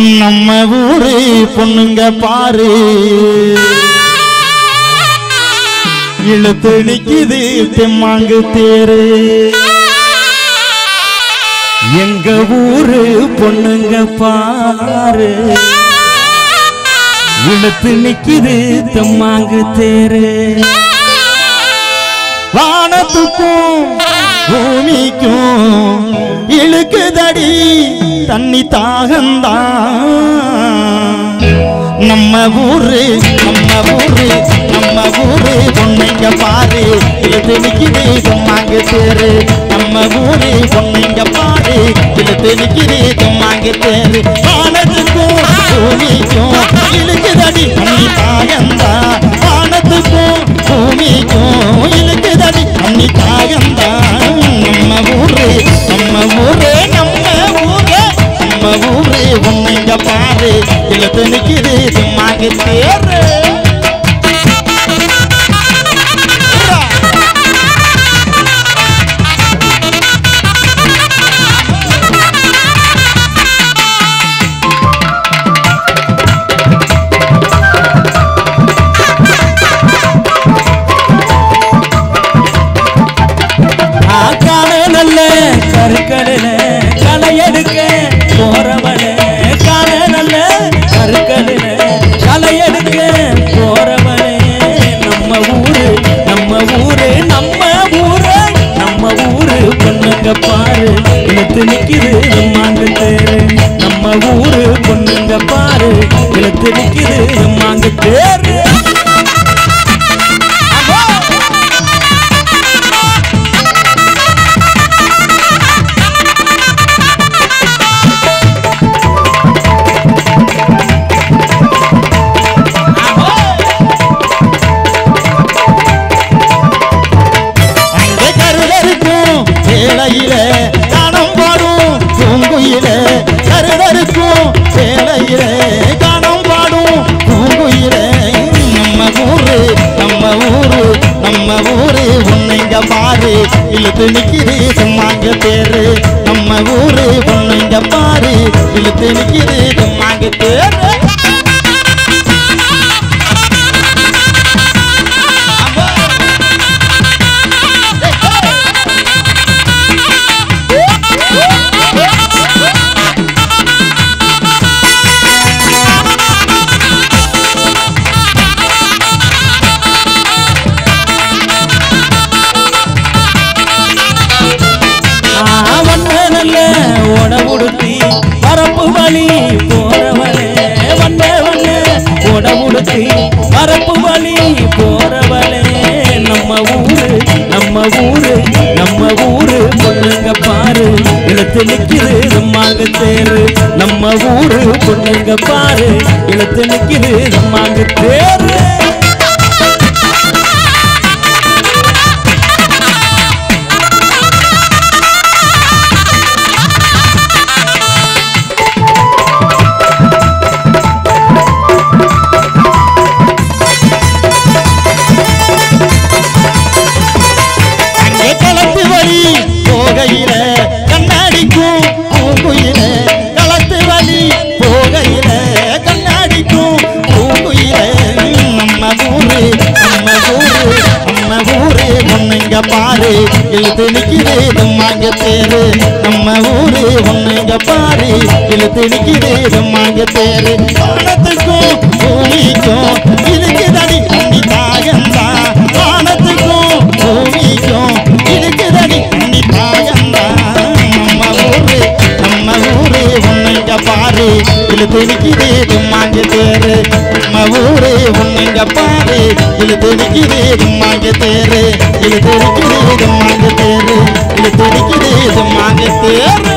நம்ம ஊரு பொண்ணுங்க பாரு. இழுத்து நிக்குது தெம்மாங்கு தேரு. எங்க ஊரு பொண்ணுங்க பாரு. இழுத்து நிக்குது தெம்மாங்கு தேரு. வானத்துக்கும் பூமிக்கும் இழுக்குதடி தண்ணி தாகந்தான். நம்ம ஊரு நம்ம ஊரு நம்ம ஊரு பொண்ணைங்க பாரு இழுத்து நிக்குது தும்மாங்க தேரு. நம்ம ஊரு பொண்ணைங்க பாரு இழுத்து நிக்குது சும்மாங்க தேரு. இழுத்து நிக்குது தேரு நல்ல பொண்ணுங்க பாரு இழுத்து நிக்குது நம்மாங்க தேரு. நம்ம ஊரு பொண்ணுங்க பாரு இழுத்து நிக்குது நம்மாங்க தேரு. வேலையில காணம் பாடும் பூங்குயில கருடருக்கும் வேலையில காணம் பாடும் பூங்குயில. நம்ம ஊரு நம்ம ஊரு நம்ம ஊரு உன்னைங்க பாரு. இழுத்து நிக்குது சும்மாங்க பேரு. நம்ம ஊரு உன்னைங்க பாரு. இழுத்து நிக்குது சும்மாங்க பேரு. உட மரப்பு வழி போறவளே. நம்ம ஊரு நம்ம ஊரு நம்ம ஊரு பொண்ணுங்க பாரு. இழுத்து நிக்குது நம்மாங்க தேரு. நம்ம ஊரு பொண்ணுங்க பாரு. இழுத்து நிக்குது நம்மாங்க தேரு. பாரு. இழுத்து நிக்குது நம்மாங்க தேரு நம்ம ஊரு பொண்ணுங்க பாரு. இழுத்து நிக்குது நம்மாங்க தேரு வானத்துக்கும் பூமிக்கும் இருக்குதடி தண்ணி தாகந்தா வானத்துக்கும் பூமிக்கும் இருக்குதடி தண்ணி தாகந்தா நம்ம ஊரு நம்ம ஊரு உன்னைங்க பாரு. இழுத்து நிக்குது கப்பாரு இழுத்துடிக்கிறேன் மாங்க தேரு. இழுத்துடிக்கிறேன் மாங்க தேரு. இழுத்துடிக்கிறேன் மாங்க தேரு.